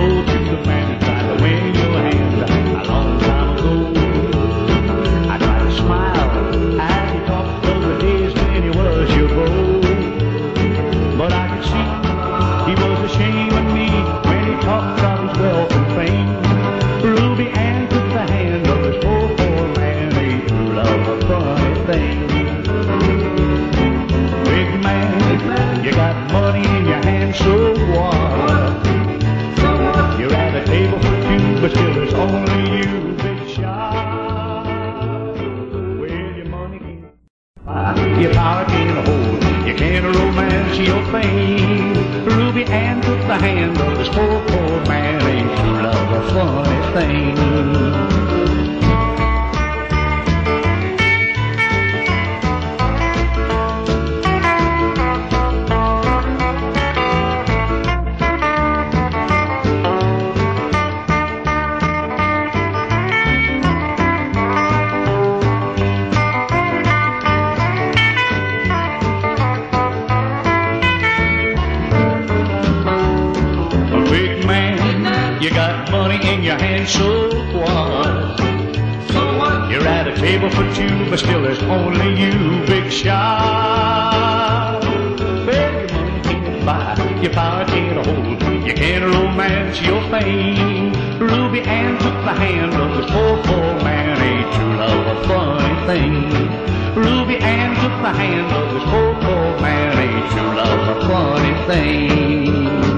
to the man. Your power. You can't romance your fame. Ruby Ann took the hand of this poor, poor man. You got money in your hand, so what? So what? You're at a table for two, but still there's only you, big shot. Well, your money can't buy, your power can't hold, you can't romance your fame. Ruby Ann took the hand of this poor, poor man, ain't true love a funny thing? Ruby Ann took the hand of this poor, poor man, ain't true love a funny thing?